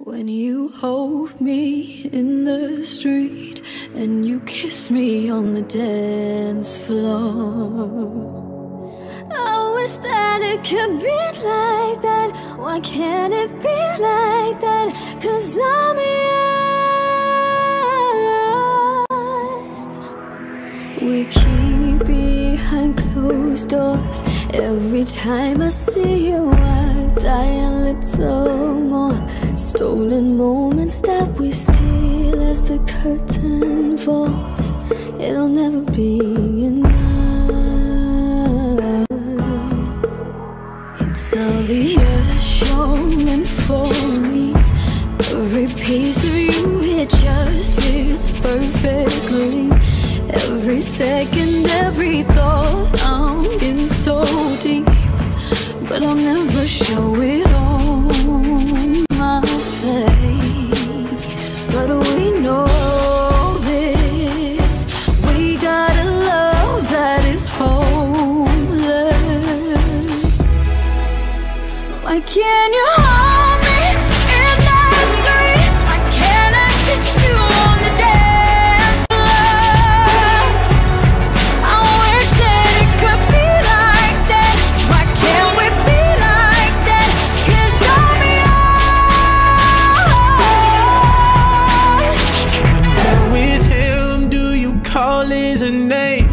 When you hold me in the street and you kiss me on the dance floor. Oh, I wish that it could be like that. Why can't it be like that? Cause I'm yours. We keep behind closed doors. Every time I see you, I die little more. Stolen moments that we steal as the curtain falls. It'll never be enough. It's obvious you're meant for me. Every piece of you, it just fits perfectly. Every second, every thought, I'm in so deep. But I'll never show it on Why can't you hold me in the street? Why can't I kiss you on the dance floor? I wish that it could be like that. Why can't we be like that? Cause I'm yours. with him, do you call his name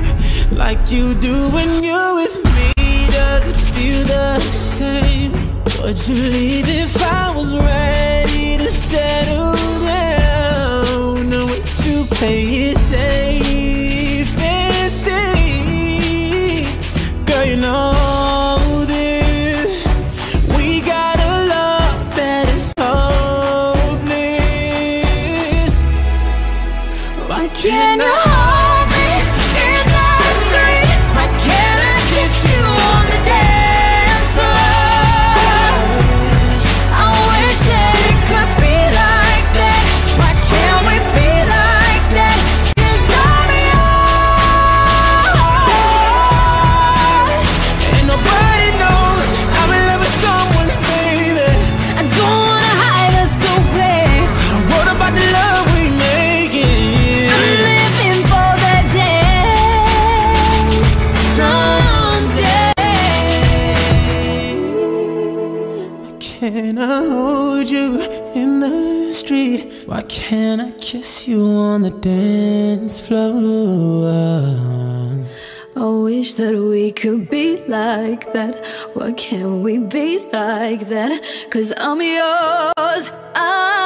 like you do Would you leave if I was ready to settle down? Or would you play it safe and stay? Girl, you know this. We got a love that is hopeless. Why Can you Can I hold you in the street? Why can't I kiss you on the dance floor? I wish that we could be like that. Why can't we be like that? Cause I'm yours. I'm